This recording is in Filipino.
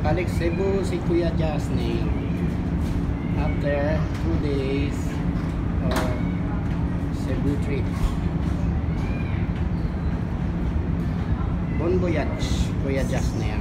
Balik Cebu si Kuya Jasne. After two days of Cebu trip. Bon voyage, Kuya Jasne.